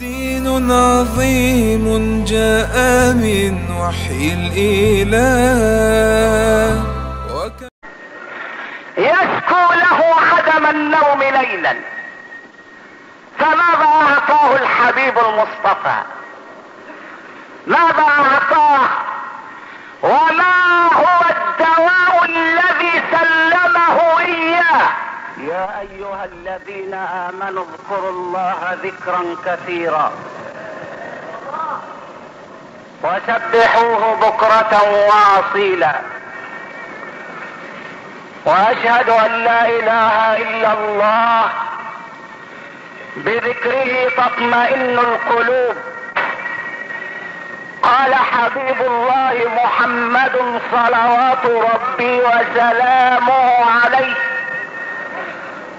دين عظيم جاء من وحي الإله. يشكو له عدم النوم ليلا. فماذا أعطاه الحبيب المصطفى؟ ماذا أعطاه؟ وما هو الدواء الذي سلمه اياه يا أيها الذين آمنوا اذكروا الله ذكرا كثيرا. وسبحوه بكرة واصيلا. وأشهد أن لا إله إلا الله. بذكره تطمئن القلوب. قال حبيب الله محمد صلوات ربي وسلامه عليه.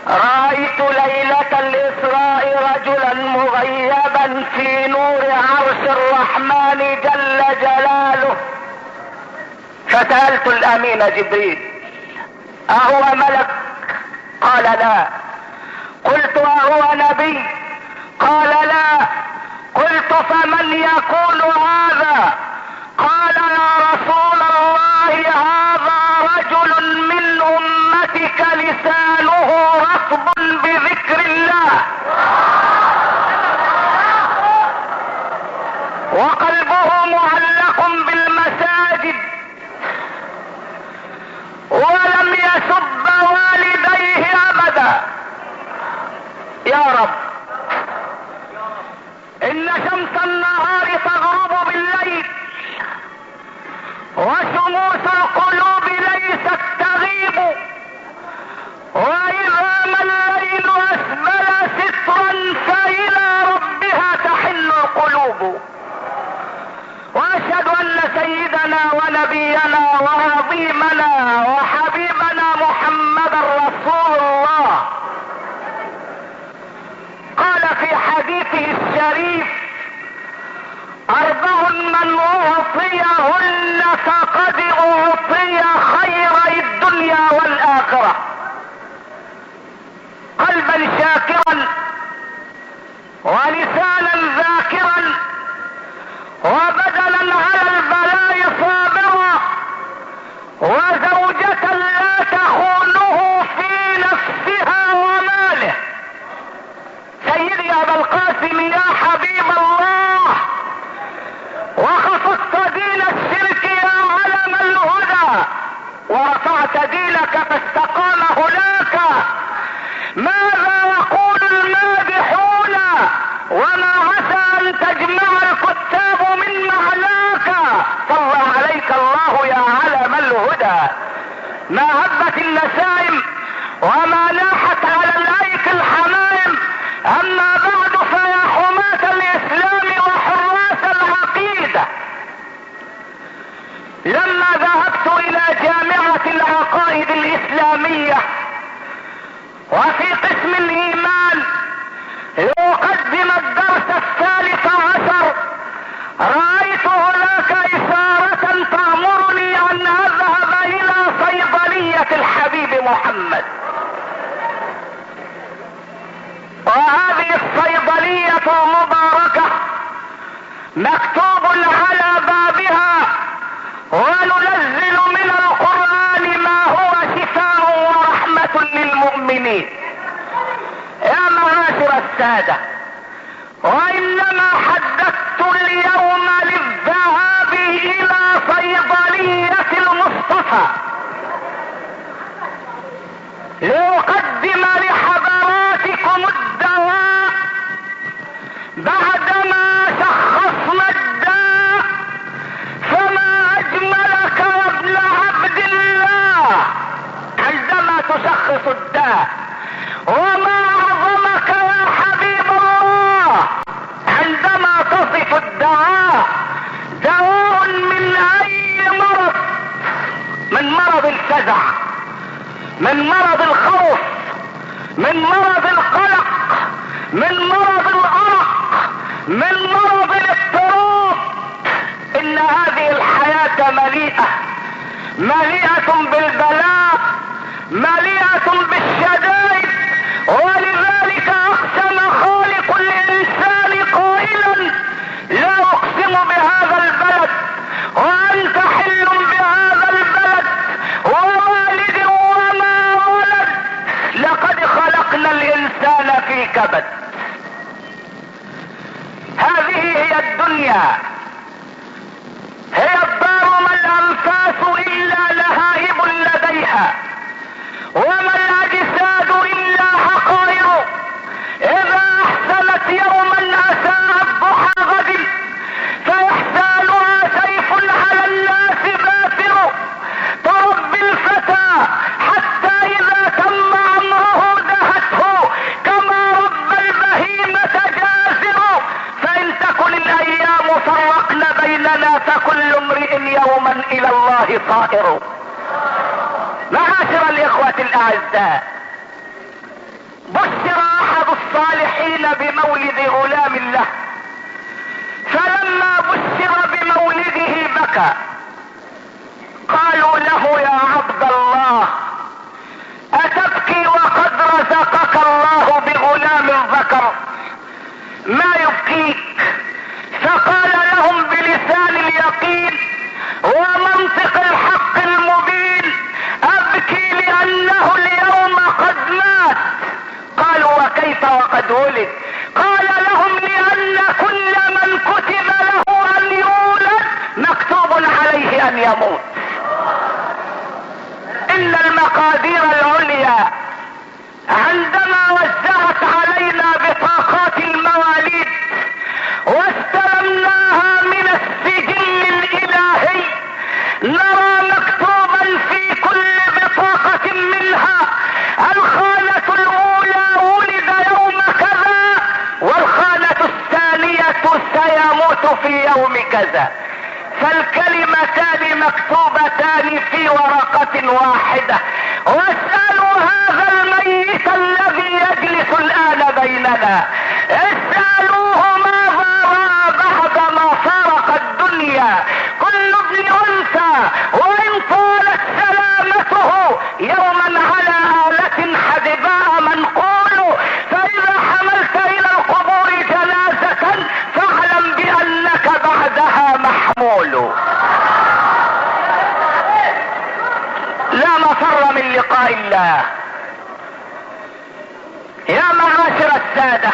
رأيت ليلة الإسراء رجلا مغيبا في نور عرش الرحمن جل جلاله. فسألت الأمين جبريل أهو ملك؟ قال لا. قلت أهو نبي؟ قال لا. قلت فمن يقول هذا قال يا رسول الله هذا رجل من امتك لسانه رطب بذكر الله وقلبه معلق بالمساجد ولم يسب والديه ابدا يا رب ان شمس النهار تغرب بالليل وشموس القلوب ليست تغيب واذا ما الليل اسبل سترا فالى ربها تحل القلوب واشهد ان سيدنا ونبينا وعظيمنا وحبيبنا محمدا رسول الله. قال في حديثه الشريف أربع من أعطيهن فقد أعطي خير الدنيا والآخرة. قلبا شاكرا ولسانا ذاكرا وبدلا على البلاء صابرا وزوجة لا تخونه في نفسها وماله سيدي ابا القاسم يا حبيب الله وخصصت دين الشرك يا علم الهدى ورفعت دينك فاستقام هناك ماذا يقول المادحون وما عسى ان تجمع الكتاب من معناك صلى عليك الله يا علم الهدى ما هبت النسائم وما لاحت على الايك الحمائم. أما بعد فيا حماة الإسلام وحراس العقيدة. لما ذهبت إلى جامعة العقائد الإسلامية وفي قسم الايمان لأقدم الدرس الثالث عشر رأيت هناك إشارة تأمرني أن أذهب إلى صيدلية الحبيب محمد. وهذه الصيدلية المباركة مكتوب على بابها وننزل من القرآن ما هو شفاء ورحمة للمؤمنين. يا معاشر السادة وإنما حدثت اليوم للذهاب إلى صيدلية المصطفى. لأقدم لحضراتكم الدواء بعدما شخصنا الداء فما أجملك يا ابن عبد الله؟ عندما تشخص الداء وما أعظمك يا حبيب الله؟ عندما تصف الدعاء دواء من أي مرض؟ من مرض الفزع من مرض الخوف من مرض القلق من مرض الأرق من مرض الاضطراب إن هذه الحياة مليئة مليئة بالبلاء مليئة بالشدائد الكبد. هذه هي الدنيا. هي الدار ما الأنفاس إلا لهائب لديها. الاعزاء بشر أحد الصالحين بمولد غلام له. فلما بشر بمولده بكى. قالوا له يا عبد الله اتبكي وقد رزقك الله بغلام ذكر ما يبكيك فقال لهم بلسان اليقين ومنطق الحق المبين ابكي لأنه اليوم قد مات وكيف وقد ولد. قال لهم لأن كل من كتب له أن يولد مكتوب عليه أن يموت. إن المقادير العليا سيموت في يوم كذا. فالكلمتان مكتوبتان في ورقة واحدة. واسألوا هذا الميت الذي يجلس الآن بيننا. اسألوه ماذا رأى بعد ما فارق الدنيا. كل ابن أنثى. وإن طالت سلامته يوما لقاء الله. يا معاشر السادة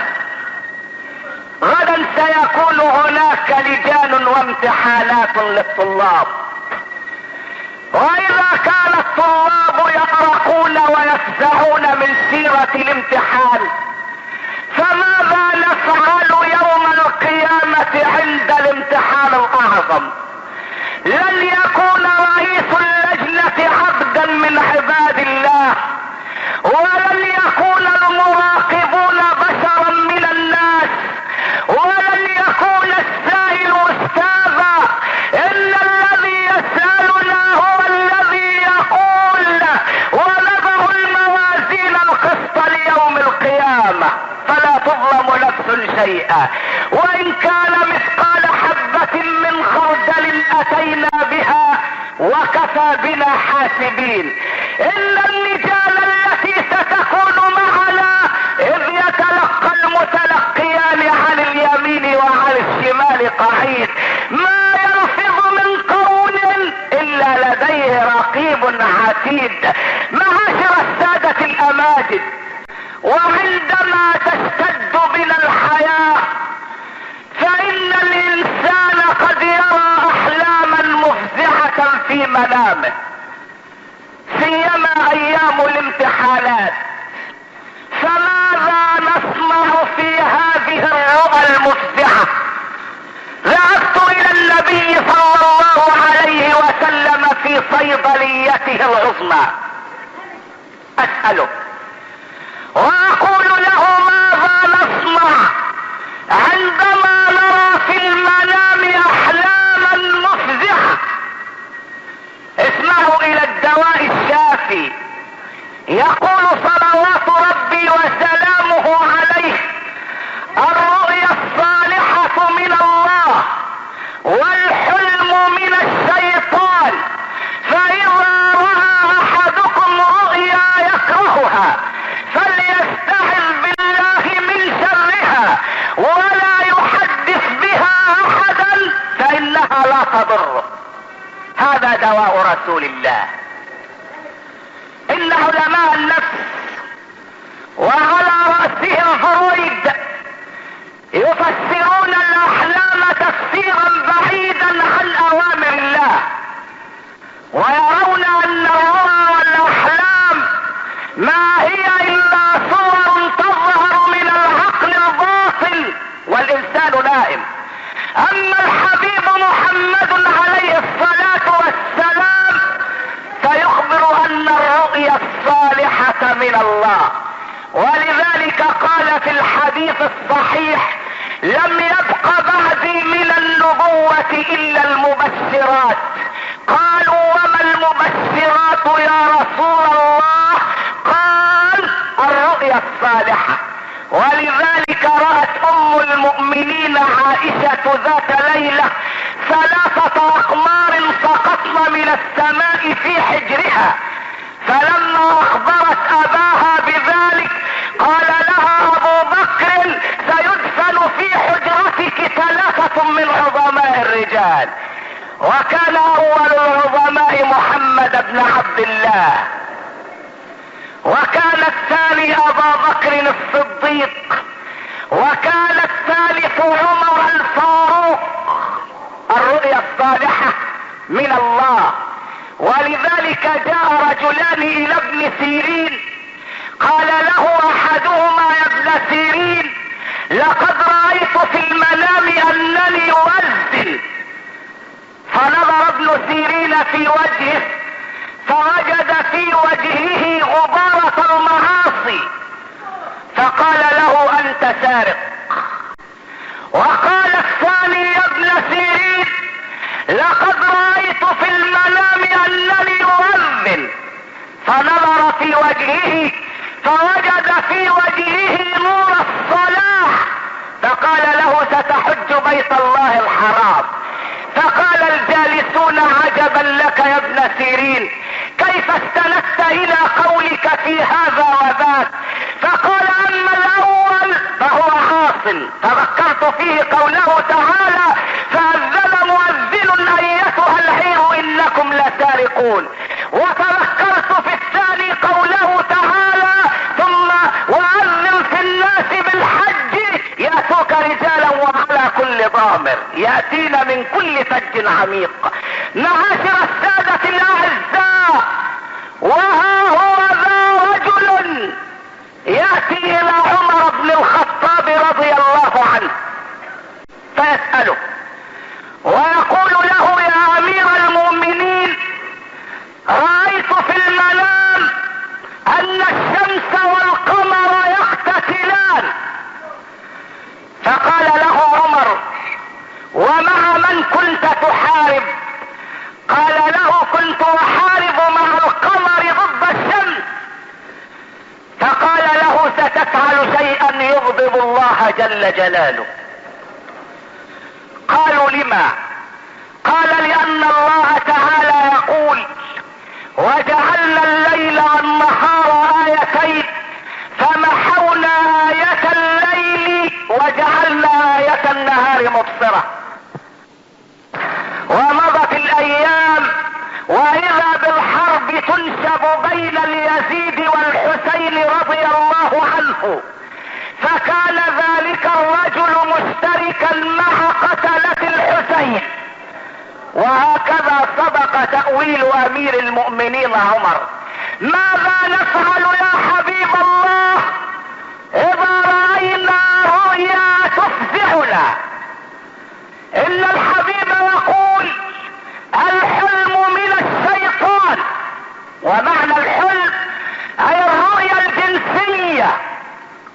غدا سيكون هناك لجان وامتحانات للطلاب. وإذا كان الطلاب يقرقون ويفزعون من سيرة الامتحان فماذا نفعل يوم القيامة عند الامتحان الأعظم. لن يكون رئيس ولن يكون المراقبون بشرا من الناس. ولن يكون السائل استاذا ان الذي يسألنا هو الذي يقول. ونضع الموازين القسط ليوم القيامة. فلا تظلم نفس شيئا. وإن كان مثقال حبة من خردل أتينا بها وكفى بنا حاسبين. إن يتلقى المتلقيان عن اليمين وعن الشمال قعيد. ما يلفظ من قول إلا لديه رقيب عتيد. معاشر السادة الأماجد وعندما تشتد بنا الحياة فإن الإنسان قد يرى أحلاما مفزعة في منامه سيما أيام الامتحانات فماذا نصنع في الرؤى المفزعة. ذهبت إلى النبي صلى الله عليه وسلم في صيدليته العظمى. اسأله واقول له ماذا نصنع عندما نرى في المنام احلاما مفزعة اسمعوا إلى الدواء الشافي يقول صلوات ربي وسلامه عليه الرؤيا الصالحة من الله والحلم من الشيطان فإذا رأى أحدكم رؤيا يكرهها فليستعذ بالله من شرها ولا يحدث بها أحدا فإنها لا تضره هذا دواء رسول الله. إن علماء النفس وعلى رأسهم فرويد يفسرون الأحلام تفسيرا بعيدا عن أوامر الله ويرون ان الرؤى والاحلام ما هي الا صور تظهر من العقل الباطن والانسان نائم اما الحبيب محمد عليه الصلاة والسلام فيخبر ان الرؤيا الصالحة من الله. ولذلك قال في الحديث الصحيح لم يبق بعدي من النبوة إلا المبشرات. قالوا وما المبشرات يا رسول الله؟ قال الرؤيا الصالحة. ولذلك رأت أم المؤمنين عائشة ذات ليلة ثلاثة أقمار سقطن من السماء في حجرها. فلما أخبرت أباها بذلك قال لها أبو بكر سيدفن في حجرتك ثلاثة من عظماء الرجال. وكان أول العظماء محمد بن عبد الله. وكان الثاني أبا بكر الصديق. وكان الثالث عمر الفاروق. الرؤيا الصالحة من الله. ولذلك جاء رجلان إلى ابن سيرين. قال له أحدهما يا ابن سيرين لقد رأيت في المنام أنني اؤذن فنظر ابن سيرين في وجهه فوجد في وجهه غبارة المعاصي فقال له أنت سارق. وقال الثاني يا ابن سيرين لقد رأيت في المنام انني اؤذن فنظر في وجهه فوجد في وجهه نور الصلاح فقال له ستحج بيت الله الحرام. فقال الجالسون عجبا لك يا ابن سيرين. كيف استندت إلى قولك في هذا وذاك؟ فقال أما الأول فهو حاصل تذكرت فيه قوله تعالى فاذن لسارقون وتذكرت في الثاني قوله تعالى ثم واذن في الناس بالحج يأتوك رجالا وعلى كل ضامر ياتين من كل فج عميق. معاشر السادة الأعزاء وها هو ذا رجل ياتي إلى عمر بن الخطاب رضي الله عنه فيسأله ويقول له يا امير المؤمنين رأيت في المنام ان الشمس والقمر يقتتلان فقال له عمر ومع من كنت تحارب قال له كنت احارب مع القمر ضد الشمس فقال له ستفعل شيئا يغضب الله جل جلاله. قالوا لما؟ قال لأن الله تعالى يقول وجعلنا الليل والنهار آيتين فمحونا آية الليل وجعلنا آية النهار مبصرة. ومضت الأيام وإذا بالحرب تنشب بين اليزيد والحسين رضي الله عنه فكان ذلك الرجل مشتركا مع قتلة الحسين. وهكذا صدق تأويل أمير المؤمنين عمر. ماذا نفعل يا حبيب الله إذا رأينا رؤيا تفزعنا؟ إن الحبيب يقول الحلم من الشيطان. ومعنى الحلم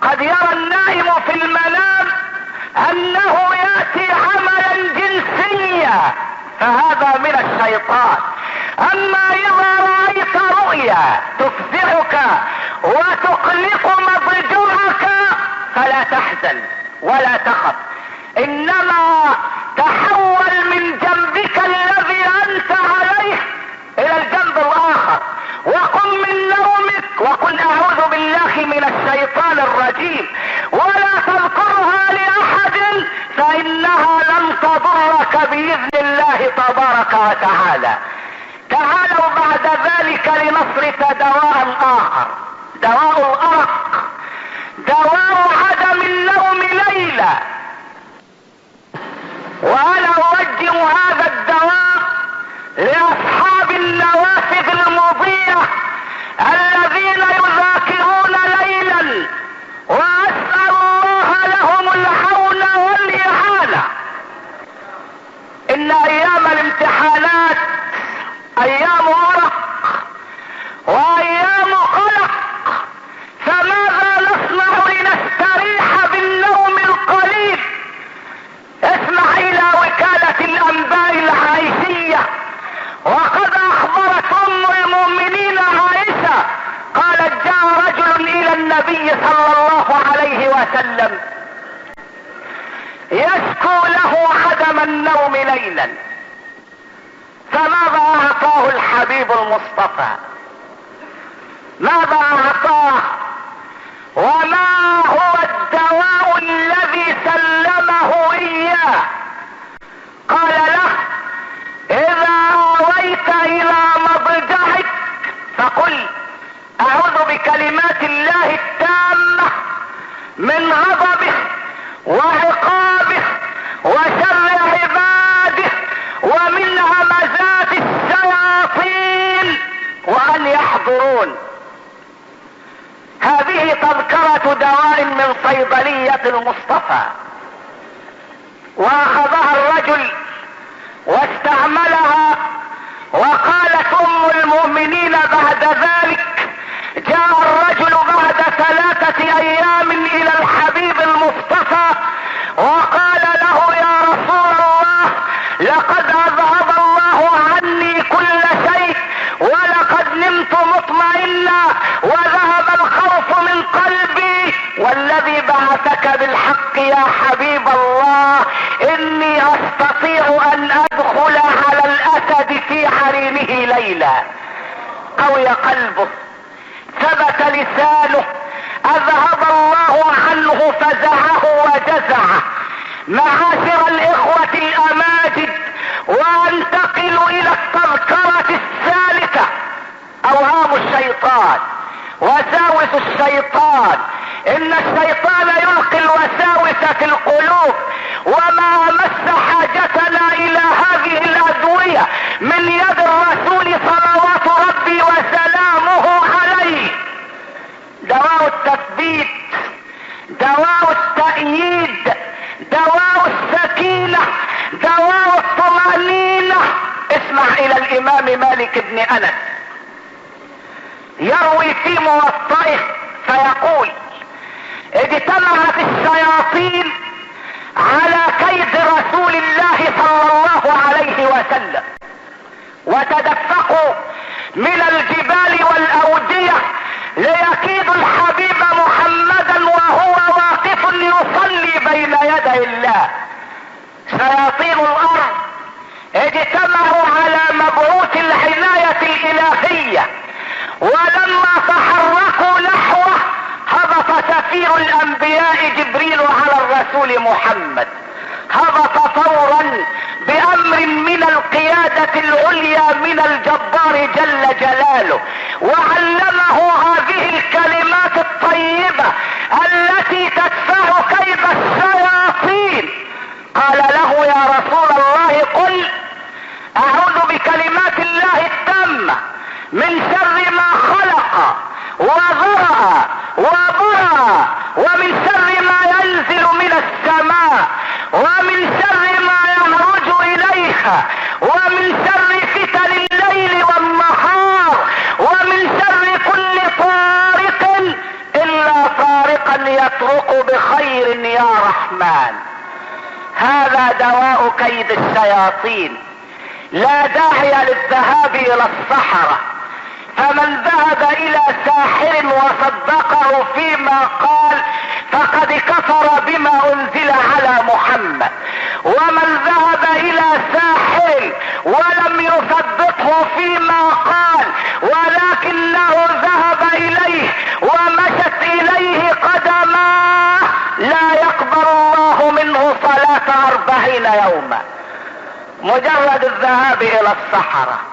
قد يرى النائم في المنام أنه يأتي عملا جنسيا فهذا من الشيطان. أما إذا رأيت رؤيا تفزعك وتقلق مضجعك فلا تحزن ولا تخف. إنما تحول من جنبك الذي أنت عليه إلى الجنب الآخر. وقم من الشيطان الرجيم. ولا تذكرها لأحد فإنها لن تضرك بإذن الله تبارك وتعالى. تعالوا بعد ذلك لنصرف دواء آخر. دواء الأرق. دواء ليلا. وأنا اوجه هذا الدواء لاصحاب النوافذ المضيئة الذين يذاكرون ليلا واسأل الله لهم العون والاعانة ان أيام الامتحانات أيام ورق وأيام قلق فماذا نصنع لنستريح بالنوم القليل؟ اسمع إلى وكالة الأنباء العائشية وقد أخبرت أم المؤمنين عائشة قالت جاء رجل إلى النبي صلى الله عليه وسلم يشكو له عدم النوم ليلا فماذا اعطاه الحبيب المصطفى. ماذا أعطاه؟ وما هو الدواء الذي سلمه إياه؟ قال له إذا أويت إلى مضجعك فقل أعوذ بكلمات الله التامة من غضبه وعقابه. يحضرون. هذه تذكرة دواء من صيدلية المصطفى. وأخذها الرجل واستعملها وقالت أم المؤمنين بعد ذلك جاء الرجل بعد ثلاثة أيام إلى الحبيب المصطفى وقال له يا رسول الله لقد اذهب الله عني كل شيء ولقد نمت مطمئنا وذهب الخوف من قلبي والذي بعثك بالحق يا حبيب الله إني أستطيع أن أدخل على الأسد في حريمه ليلا. قوي قلبه ثبت لسانه أذهب الله عنه فزعه وجزعه. معاشر الإخوة الأماجد وأنتقل إلى التذكرة الثالثة أوهام الشيطان وساوس الشيطان. إن الشيطان يلقي الوساوس في القلوب وما مس حاجتنا إلى هذه الأدوية من يد الرسول صلوات ربي وسلامه عليه. دواء التثبيت دواء التأييد دواء السكينة دواء الطمأنينة. اسمع إلى الإمام مالك بن أنس. يروي في موطئه فيقول اجتمعت الشياطين على كيد رسول الله صلى الله عليه وسلم وتدفقوا من الجبال والأودية ليكيدوا الحبيب محمدا وهو واقف يصلي بين يدي الله. شياطين الأرض اجتمعوا على مبعوث العناية الإلهية ولما سفير الأنبياء جبريل على الرسول محمد. هبط فورا بأمر من القيادة العليا من الجبار جل جلاله وعلمه هذه الكلمات الطيبة التي تدفع كيد الشياطين. قال له يا رسول الله قل أعوذ بكلمات الله التامة من شر ما خلق وذرأ وبرأ ومن شر ما ينزل من السماء ومن شر ما يعرج اليها ومن شر فتن الليل والنهار ومن شر كل طارق إلا طارقا يطرق بخير يا رحمن. هذا دواء كيد الشياطين. لا داعي للذهاب إلى الصحراء. فمن ذهب إلى ساحر وصدقه فيما قال فقد كفر بما أنزل على محمد. ومن ذهب إلى ساحر ولم يصدقه فيما قال ولكنه ذهب إليه ومشت إليه قدماه لا يقبل الله منه صلاة أربعين يوما. مجرد الذهاب إلى الصحراء.